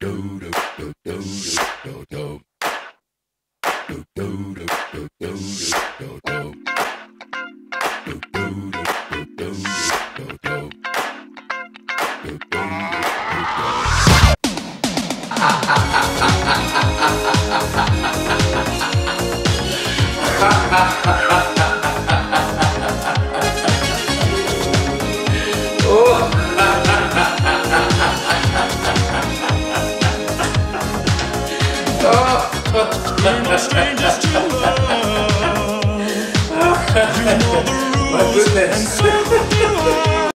do do do do do do do do do do do do do do do do ha ha ha You're strangers to know the rules. My goodness.